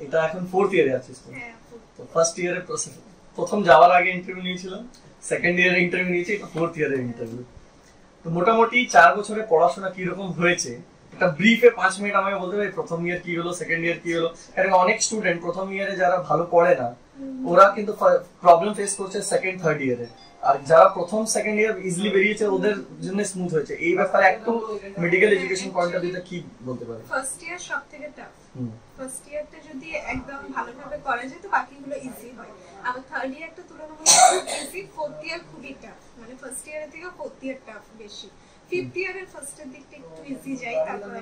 এটা এখন ফোর্থ ইয়ারে আছিস তো তো ফার্স্ট ইয়ারে প্রথম যাওয়ার আগে ইন্টারভিউ নিয়েছিলাম সেকেন্ড ইয়ারে ইন্টারভিউ নিয়েছি এটা ফোর্থ ইয়ারের ইন্টারভিউ তো মোটামুটি চার বছরে পড়াশোনা কীরকম হয়েছে একটা ব্রিফে পাঁচ মিনিট আমাকে বলতে পারি প্রথম ইয়ার কি হলো সেকেন্ড ইয়ার কি হলো। কারণ অনেক স্টুডেন্ট প্রথম ইয়ারে যারা ভালো পড়ে না ওরা কিন্তু প্রবলেম ফেস করছে সেকেন্ড থার্ড ইয়ারে আর যারা প্রথম সেকেন্ড ইয়ার ইজিলি বেরিয়েছে ওদের জন্য স্মুথ হয়েছে। এই ব্যাপারে একটু মেডিকেল এডুকেশন পয়েন্ট অফ ভিউতে কি বলতে পারে? ফার্স্ট ইয়ার সব থেকে টাফ ফার্স্ট ইয়ারটা যদি একদম ভালোভাবে করা যায় তো বাকিগুলো ইজি হয়। আবার থার্ড ইয়ারটা তুলনামূলক ইজি ফোর্থ ইয়ার খুবই টাফ মানে ফার্স্ট ইয়ারের থেকে ফোর্থ ইয়ার টাফ বেশি। ফিফথ ইয়ারের ফার্স্টের দিকটা একটু ইজি যায় তারপরে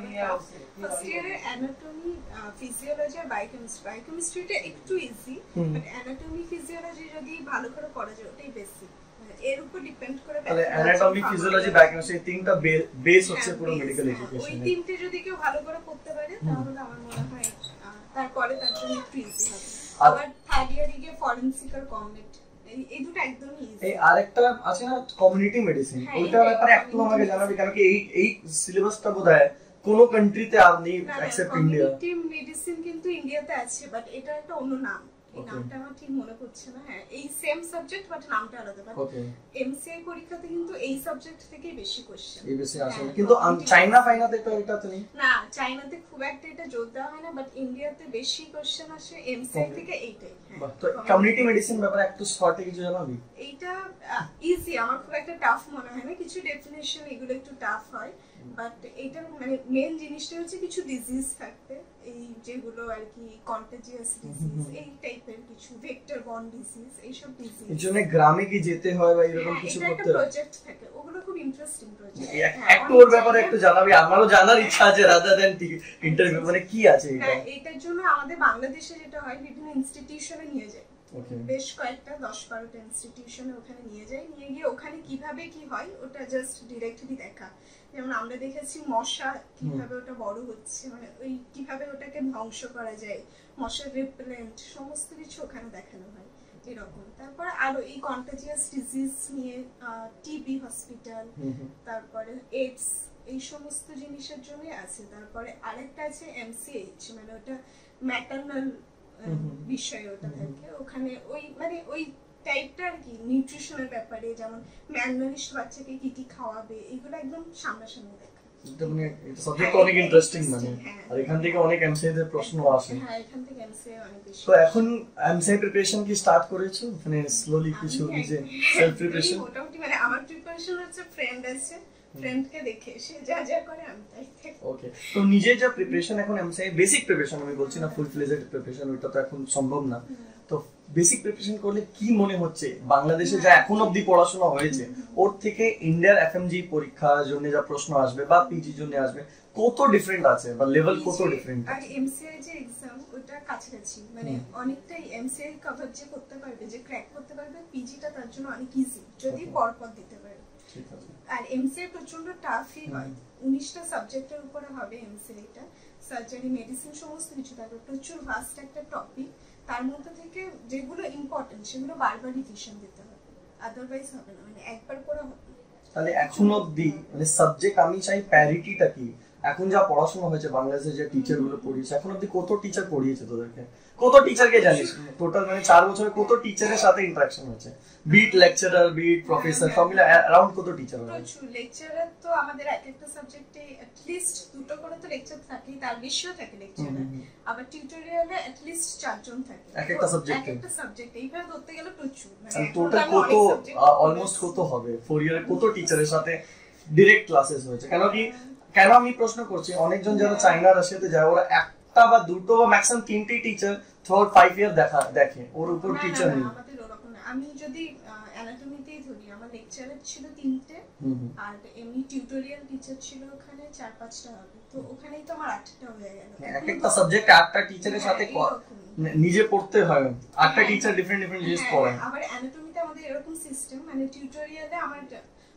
ফার্স্ট ইয়ারের অ্যানাটমি ফিজিওলজি আর বায়োকেমিস্ট্রি বায়োকেমিস্ট্রিটা একটু ইজি বাট অ্যানাটমি ফিজিওলজি যদি ভালো করে করা যায় ওটাই বেশি এর উপর ডিপেন্ড করে তাহলে অ্যানাটমি ফিজিওলজি বায়োকেমিস্ট্রি তিনটা বেস হচ্ছে হ্যাঁ, পুরো মেডিকেল হ্যাঁ। ওই তিনটে যদি কেউ ভালো করে করতে পারে তাহলে আমার মনে হয় তারপরে তার জন্য একটু ইজি হবে। আবার থার্ড ইয়ারে গিয়ে ফরেন্সিক আর কমবেট এই দুটো একদমই এই আরেকটা আছে না কমিউনিটি মেডিসিন ওইটার ব্যাপারে একটু আমাকে জানাবি কারণ কি এই এই সিলেবাসটা বোধহয় কোনো কান্ট্রিতে আর নেই ইন্ডিয়া কমিউনিটি মেডিসিন কিন্তু ইন্ডিয়াতে আছে বাট এটা একটা অন্য নাম. নামটা আমার ঠিক মনে পড়ছে না। হ্যাঁ এই সেম সাবজেক্ট বাট নামটা আলাদা। বাট এমসিআই পরীক্ষাতে কিন্তু এই সাবজেক্ট থেকেই বেশি কোশ্চেন এই বেশি আসে কিন্তু চাইনা ফাইনাতে তো এটা তো নেই। না চাইনাতে খুব একটা এটা জোর দেওয়া হয় না বাট ইন্ডিয়াতে বেশি কোশ্চেন আসে এমসিআই থেকে এইটাই। হ্যাঁ। তো কমিউনিটি মেডিসিন ব্যাপারে একটু শর্টে কিছু জানাবি? এইটা ইজি আমার খুব একটা টাফ মনে হয় না। কিছু ডেফিনেশন এগুলো একটু টাফ হয় বাট এইটার মানে মেন জিনিসটা হচ্ছে কিছু ডিজিজ থাকবে এই যেগুলো আর কি কন্টাজিয়াস ডিজিজ এই টাইপের কিছু ভেক্টর বন ডিজিজ এইসব ডিজিজ এর জন্য গ্রামে কি যেতে হয় বা এরকম হ্যাঁ কিছু এটা করতে হয়? প্রজেক্ট থাকে। ওগুলো খুব ইন্টারেস্টিং প্রজেক্ট একটু ওর ব্যাপারে একটু জানাবি আমারও জানার ইচ্ছা আছে রাদার দ্যান ইন্টারভিউ মানে কি আছে এটা? হ্যাঁ এটার জন্য আমাদের বাংলাদেশে যেটা হয় বিভিন্ন ইনস্টিটিউশনে নিয়ে যায়। বেশ কয়েকটা দশ বারোটা ইনস্টিটিউশনে ওখানে নিয়ে যাই। নিয়ে গিয়ে ওখানে কীভাবে কি হয় ওটা জাস্ট ডিরেক্টলি দেখা। যেমন আমরা দেখেছি মশা কীভাবে ওটা বড় হচ্ছে মানে ওই কীভাবে ওটাকে ধ্বংস করা যায় মশার রিপেলেন্ট সমস্ত কিছু ওখানে দেখানো হয়। এরকম। তারপরে আরও এই কন্টাজিয়াস ডিজিজ নিয়ে টিবি হসপিটাল তারপরে এইডস এই সমস্ত জিনিসের জন্য আছে। তারপরে আরেকটা আছে এমসিএইচ মানে ওটা ম্যাটার্নাল। বিষয় ওটা থাকে। ওখানে ওই মানে ওই টাইপটা আর কি নিউট্রিশনের ব্যাপারে যেমন বাচ্চাকে কি কি খাওয়াবে এগুলো একদম সামনাসামনি দেখা। এটা মানে সাবজেক্ট অনেক ইন্টারেস্টিং মানে। হ্যাঁ। আর এখান থেকে অনেক তে প্রশ্ন আসে। হ্যাঁ এখান থেকে এমসিএ অনেক বেশি তো এখন এমসিএ প্রিপারেশন কি স্টার্ট করেছ? মানে স্লোলি কিছু নিজে সেলফ প্রিপারেশন মোটামুটি মানে আমার প্রিপারেশন হচ্ছে ফ্রেন্ড আছে। ফ্রেন্ডকে দেখে সে যা যা করে আমি তাই ওকে তো নিজে যা প্রিপারেশন এখন এমসিএ বেসিক প্রিপারেশন আমি বলছি না ফুল ফ্লেজেড প্রিপারেশন ওটা তো এখন সম্ভব না। তো বেসিক প্রিপারেশন করলে কি মনে হচ্ছে? বাংলাদেশে যা এখন অবধি পড়াশোনা হয়েছে ওর থেকে ইন্ডিয়ার এফএমজি পরীক্ষার জন্য যা প্রশ্ন আসবে বা পিজির জন্য আসবে কত ডিফারেন্ট আছে বা লেভেল কত ডিফারেন্ট আর এমসিআই যে এক্সাম ওটা কাছাকাছি। মানে অনেকটাই এমসিআই কভার যে করতে পারবে যে ক্র্যাক করতে পারবে পিজিটা তার জন্য অনেক ইজি যদি পরপর দিতে পারে। আর এমসিএ প্রচণ্ড টাফই হয়। উনিশটা সাবজেক্টের উপরে হবে এমসিআইটা সার্জারি মেডিসিন সমস্ত কিছু থাকবে। প্রচুর ভাস্ট একটা টপিক তার মধ্যে থেকে যেগুলো ইম্পর্টেন্ট সেগুলো বারবার রিভিশন দিতে হবে। আদারওয়াইজ হবে না। মানে একবার করে হবে তাহলে এখন অবধি মানে সাবজেক্ট আমি চাই প্যারিটিটা কি? এখন যা পড়াশোনা হয়েছে বাংলাদেশে যে টিচারগুলো পড়িয়েছে এখন অবধি কত টিচার পড়িয়েছে তোদেরকে? কত টিচারকে জানিস? টোটাল মানে চার বছরে কত টিচারের সাথে ইন্টারাকশন হয়েছে? বিট লেকচারার বিট প্রফেসর সব মিলে অ্যারাউন্ড কত টিচার হয়েছে? লেকচারার তো আমাদের এক একটা সাবজেক্টে লিস্ট দুটো করে তো লেকচার থাকেই তার বেশিও থাকে লেকচারার। আবার টিউটোরিয়ালে লিস্ট চারজন থাকে। এক একটা এ? এক একটা সাবজেক্ট এইভাবে ধরতে গেলে প্রচুর। মানে টোটাল কত অলমোস্ট কত হবে? ফোর ইয়ারে কত টিচারের সাথে ডিরেক্ট ক্লাসেস হয়েছে? কেন কি কেন আমি প্রশ্ন করছি? অনেকজন যারা চাইনার রাশিয়াতে যায় ওরা একটা বা দুটো বা ম্যাক্সিমাম তিনটেই টিচার থ্রু ফাইভ ইয়ার দেখা দেখে। ওর উপর টিচার নেই। আমি যদি অ্যানাটমিতেই ধরি আমার লেকচারার ছিল তিনটে আর এমনি টিউটোরিয়াল টিচার ছিল ওখানে চার পাঁচটা হবে। তো ওখানেই তো আমার আটটা হয়ে গেল। হ্যাঁ, এক একটা সাবজেক্ট আটটা টিচারের সাথে ক- নিজে পড়তে হয়। আটটা হ্যাঁ। টিচার ডিফারেন্ট ডিফারেন্ট জিনিস হ্যাঁ, পড়ায় আবার অ্যানাটমিতে আমাদের এরকম সিস্টেম মানে টিউটোরিয়ালে আমার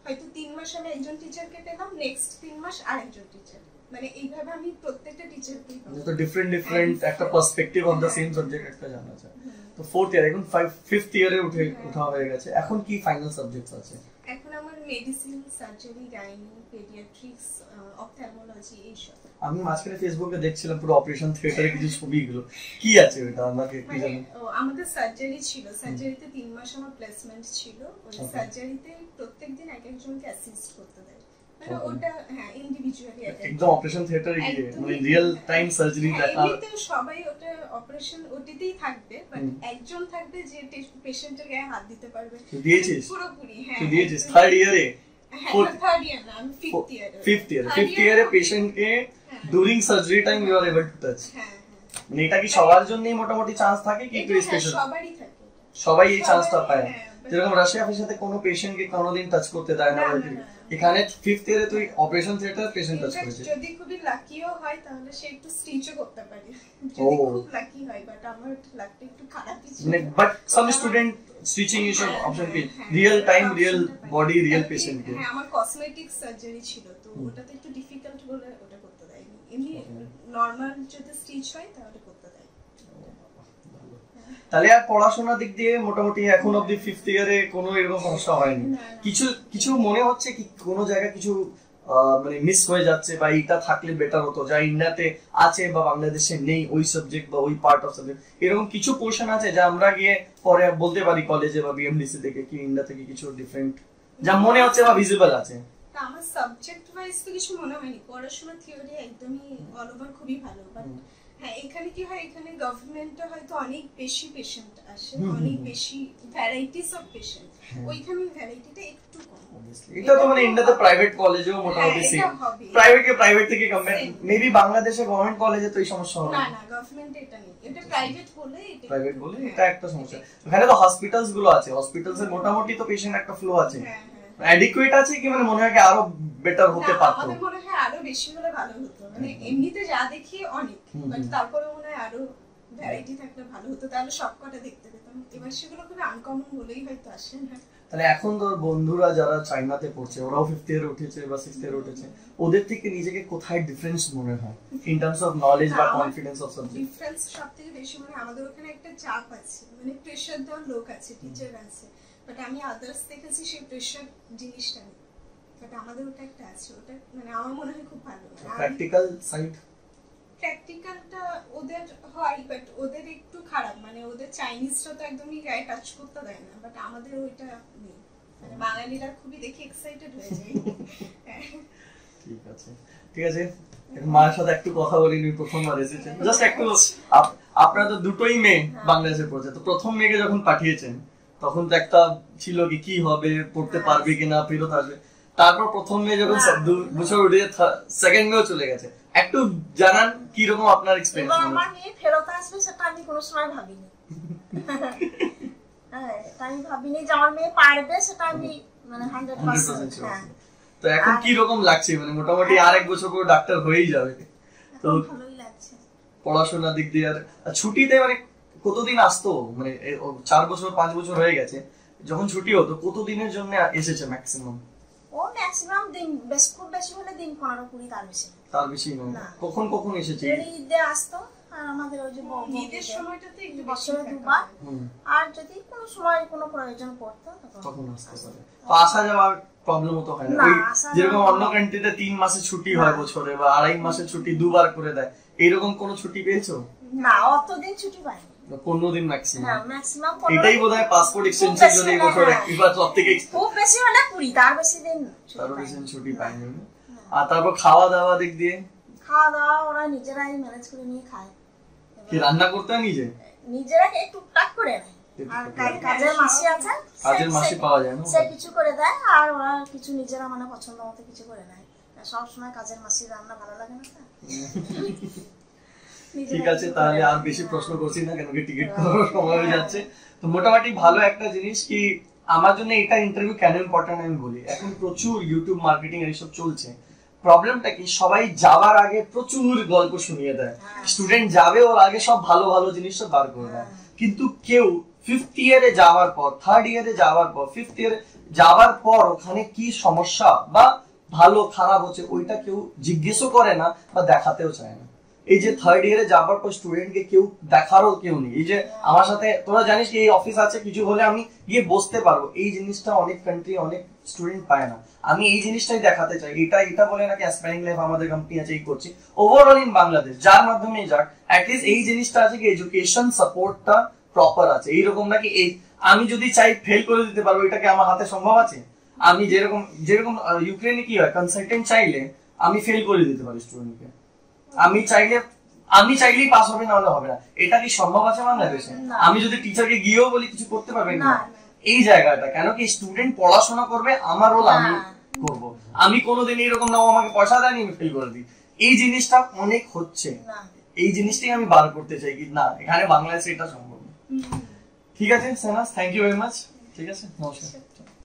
হয়তো তিন মাস আমি একজন টিচারকে পেলাম নেক্সট তিন মাস আরেকজন টিচার মানে এইভাবে আমি প্রত্যেকটা টিচারকে পাবো তো ডিফারেন্ট ডিফারেন্ট একটা perspective on the same subject একটা জানা যায় তো ফোর্থ ইয়ার এখন ফাইভ ফিফথ ইয়ারে উঠে। উঠা হয়ে গেছে। এখন কি ফাইনাল সাবজেক্টস আছে? Medicine surgery gynae paediatrics ophthalmology এইসব আমি মাঝখানে ফেসবুকে দেখছিলাম পুরো অপারেশন থিয়েটারে কিছু ছবিগুলো কি আছে ওটা? আমাকে একটু মানে ও, আমাদের সার্জারি ছিল। সার্জারিতে তিন মাস আমার প্লেসমেন্ট ছিল। ওই সার্জারিতে প্রত্যেকদিন এক একজনকে অ্যাসিস্ট করতে দেয়। একদম অপারেশন থিয়েটারে গিয়ে একদমই। মানে রিয়েল টাইম সার্জারি দেখা এমনিতেও সবাই ওটা অপারেশন ওটিতেই থাকবে বাট একজন থাকবে যে পেশেন্টের গায়ে হাত দিতে পারবে। দিয়েছিস? পুরোপুরি হ্যাঁ দিয়েছিস? থার্ড ইয়ারে ইয়ার না আমি ফিফথ ইয়ারে ফিফথ ইয়ার ইয়ারে পেশেন্টকে during surgery time you are able to touch মানে এটা কি সবার জন্যই মোটামুটি চান্স থাকে কি একটু হ্যাঁ, স্পেশাল সবারই থাকে সবাই এই চান্সটা পায়। হ্যাঁ, যেরকম রাশিয়া সাথে কোনো পেশেন্টকে কোনোদিন টাচ করতে দেয় না। এখানে ফিফথ ইয়ারে তুই অপারেশন থিয়েটার পেশেন্ট টাচ করেছিস। যদি খুবই লাকিও হয় তাহলে সে একটু স্টিচও করতে পারে। ও। যদি খুব লাকি হয় বাট আমার লাকটা একটু খারাপই ছিল। বাট সাম স্টুডেন্ট স্টিচিং এইসব হ্যাঁ, অপশন হ্যাঁ, real time real body real আর কি, হ্যাঁ আমার কসমেটিক সার্জারি ছিল তো ওটাতে একটু ডিফিকাল্ট বলে ওটা করতে দেয়নি। এমনি. নর্মাল যদি স্টিচ হয় তাহলে করতে দেয় তাহলে আর পড়াশোনার দিক দিয়ে মোটামুটি এখন অব্দি ফিফথ ইয়ারে কোনো এরকম সমস্যা হয়নি। কিছু কিছু মনে হচ্ছে কি কোনো জায়গায় কিছু মানে মিস হয়ে যাচ্ছে বা এইটা থাকলে বেটার হতো যা ইন্ডিয়াতে আছে বা বাংলাদেশে নেই ওই সাবজেক্ট বা ওই পার্ট অফ সাবজেক্ট এরকম কিছু পোর্শন আছে যা আমরা গিয়ে পরে বলতে পারি কলেজে বা বিএমডিসি থেকে কি ইন্ডিয়া থেকে কিছু ডিফারেন্ট যা মনে হচ্ছে বা ভিজিবল আছে। আমার সাবজেক্ট ওয়াইজ তো কিছু মনে হয়নি। পড়াশোনা থিওরি একদমই অল ওভার খুবই ভালো বাট। হ্যাঁ এখানে কি হয় এখানে গভর্নমেন্টে হয়তো অনেক বেশি পেশেন্ট আসে অনেক বেশি ভ্যারাইটিস অফ পেশেন্ট হ্যাঁ। ওইখানে ভ্যারাইটিটা একটু কম। এটা তো মানে ইন্ডিয়াতে প্রাইভেট কলেজেও মোটামুটি হ্যাঁ, সেম প্রাইভেট কে প্রাইভেট থেকে কম্পেয়ার মেবি বাংলাদেশে গভর্নমেন্ট কলেজে তো এই সমস্যা হবে। না না এটা নেই। এটা প্রাইভেট বলে এটা প্রাইভেট বলে হ্যাঁ, এটা একটা সমস্যা। ওখানে তো হসপিটালসগুলো আছে। হসপিটালস এর মোটামুটি তো পেশেন্ট একটা ফ্লো আছে। হ্যাঁ হ্যাঁ। অ্যাডিকুয়েট আছে কি মানে মনে হয় কি আরও বেটার হতে পারতো? আমাদের মনে হয় আরও বেশি হলে ভালো হতো। মানে এমনিতে যা দেখি অনেক বাট তারপরে মনে হয় আরও ভ্যারাইটি থাকলে ভালো হতো। তাহলে সব কটা দেখতে পেতাম। এবার সেগুলো খুবই আনকমন বলেই হয়তো আসে না। তাহলে এখন তোর বন্ধুরা যারা চাইনাতে পড়ছে ওরাও ফিফথ ইয়ারে উঠেছে বা সিক্সথ ইয়ারে উঠেছে ওদের থেকে নিজেকে কোথায় ডিফারেন্স মনে হয়? ইন টার্মস অফ নলেজ বা কনফিডেন্স অফ সাবজেক্ট ডিফারেন্স সব থেকে বেশি মানে আমাদের ওখানে একটা চাপ আছে। মানে প্রেশার দেওয়ার লোক আছে টিচার আছে। বাট আমি আদার্স দেখেছি সেই প্রেশার জিনিসটা নেই বাট আমাদের ওটা একটা আছে ওটা মানে আমার মনে হয় খুব ভালো। প্র্যাকটিক্যাল সাইড প্র্যাকটিক্যালটা ওদের হয় বাট ওদের একটু খারাপ। মানে ওদের চাইনিজটা তো একদমই গায়ে টাচ করতে দেয় না। বাট আমাদের ওইটা নেই। মানে বাঙালিরা খুবই দেখে এক্সাইটেড হয়ে যায়। হ্যাঁ। ঠিক আছে। ঠিক আছে? মায়ের সাথে একটু কথা বলিনি প্রথমবার এসেছেন। জাস্ট একটু আপনারা তো দুটোই মেয়ে বাংলাদেশে পড়ছে তো প্রথম মেয়েকে যখন পাঠিয়েছেন তখন তো একটা ছিল কি কি হবে পড়তে পারবে কিনা ফেরত আসবে। তারপর প্রথম মেয়ে যখন দু বছর উঠে সেকেন্ড মেয়েও চলে গেছে। একটু জানান কি রকম আপনার এক্সপিরিয়েন্স আমার মেয়ে ফেরত আসবে সেটা আমি কোনো সময় ভাবিনি। হ্যাঁ আমি ভাবিনি যে আমার মেয়ে পারবে সেটা আমি মানে হান্ড্রেড পার্সেন্ট হ্যাঁ। তো এখন কি রকম লাগছে? মানে মোটামুটি আর এক বছর পর ডাক্তার হয়েই যাবে। তো ভালোই লাগছে। পড়াশোনার দিক দিয়ে আর ছুটিতে মানে কতদিন আসতো? মানে চার বছর পাঁচ বছর হয়ে গেছে। যখন ছুটি হতো কতদিনের জন্য এসেছে ম্যাক্সিমাম ও ম্যাক্সিমাম দিন বেশ খুব বেশি হলে দিন পনেরো কুড়ি তার বেশি তার বেশি নয়। কখন কখন এসেছে? ঈদে আসতো আর আমাদের ওই যে ঈদের সময়টাতে একটু বছরে দুবার। আর যদি কোনো সময় কোনো প্রয়োজন পড়তো তখন আসতে পারে। তো আসা যাওয়ার প্রবলেম তো হয় না। যেরকম অন্য কান্ট্রিতে তিন মাসের ছুটি হয় বছরে বা আড়াই মাসের ছুটি দুবার করে দেয় এইরকম কোনো ছুটি পেয়েছ? না অতদিন ছুটি পাইনি। দিন হ্যাঁ ম্যাক্সিমাম ম্যাক্সিমাম এটাই বোধ পাসপোর্ট এক্সটেনশন যদি এই বছর এবার সব থেকে খুব বেশি হলে কুড়ি তার বেশি দিন ছুটি তারও পাইনি। ছুটি পাইনি আর তারপর খাওয়া দাওয়া দিক দিয়ে? খাওয়া দাওয়া ওরা নিজেরাই ম্যানেজ করে নিয়ে খায়। কি রান্না করতে নিজে? নিজেরা একটু টুকটাক করে নেয়। আর। কাজের মাসি আছে কাজের মাসি পাওয়া যায় না সে কিছু করে দেয় আর ওরা কিছু নিজেরা মানে পছন্দ মতো কিছু করে নেয়। সব সময় কাজের মাসির রান্না ভালো লাগে না ঠিক আছে তাহলে আর বেশি প্রশ্ন করছি না কেন? কি টিকিট করার সময় হয়ে যাচ্ছে। তো মোটামুটি ভালো একটা জিনিস কি আমার জন্য এটা ইন্টারভিউ কেন ইম্পর্টেন্ট আমি বলি। এখন প্রচুর ইউটিউব মার্কেটিং এইসব চলছে। প্রবলেমটা কি সবাই যাওয়ার আগে প্রচুর গল্প শুনিয়ে দেয়। হ্যাঁ। স্টুডেন্ট যাবে ওর আগে সব ভালো ভালো জিনিসটা বার করে দেয়। হ্যাঁ। কিন্তু কেউ ফিফথ ইয়ারে যাওয়ার পর থার্ড ইয়ারে যাওয়ার পর ফিফথ ইয়ারে যাওয়ার পর ওখানে কি সমস্যা বা ভালো খারাপ হচ্ছে ওইটা কেউ জিজ্ঞেসও করে না বা দেখাতেও চায় না। এই যে থার্ড ইয়ারে যাবার পর স্টুডেন্টকে কেউ দেখারও কেউ নেই। এই যে আমার সাথে, তোরা জানিস এই অফিস আছে, কিছু হলে আমি গিয়ে বসতে পারব। এই জিনিসটা অনেক কান্ট্রি অনেক স্টুডেন্ট পায় না। আমি এই জিনিসটাই দেখাতে চাই। এটা এটা বলে নাকি অ্যাসপাইরিং লাইফ আমাদের কোম্পানি আছে, এই করছি। ওভারঅল ইন বাংলাদেশ যার মাধ্যমে যাক অ্যাটলিস্ট এই জিনিসটা আছে কি এডুকেশন সাপোর্টটা প্রপার আছে। এইরকম নাকি এই, আমি যদি চাই ফেল করে দিতে পারব, এটা কি আমার হাতে সম্ভব আছে? আমি যেরকম যেরকম ইউক্রেনে কি হয় কনসালটেন্ট চাইলে আমি ফেল করে দিতে পারি স্টুডেন্টকে আমি চাইলে আমি চাইলেই পাস হবে না হলে হবে না। এটা কি সম্ভব আছে না। আমি যদি টিচারকে গিয়েও বলি কিছু করতে পারবেন না। এই জায়গাটা কেন কি স্টুডেন্ট পড়াশোনা করবে আমার রোল আমি। করব। আমি কোনোদিন এরকম না আমাকে পয়সা দেয়নি আমি ফেল করে দিই। এই জিনিসটা অনেক হচ্ছে। এই জিনিসটাই আমি বার করতে চাই কি না এখানে বাংলাদেশে এটা সম্ভব ঠিক আছে সেনাস থ্যাংক ইউ ভেরি মাচ ঠিক আছে নমস্কার।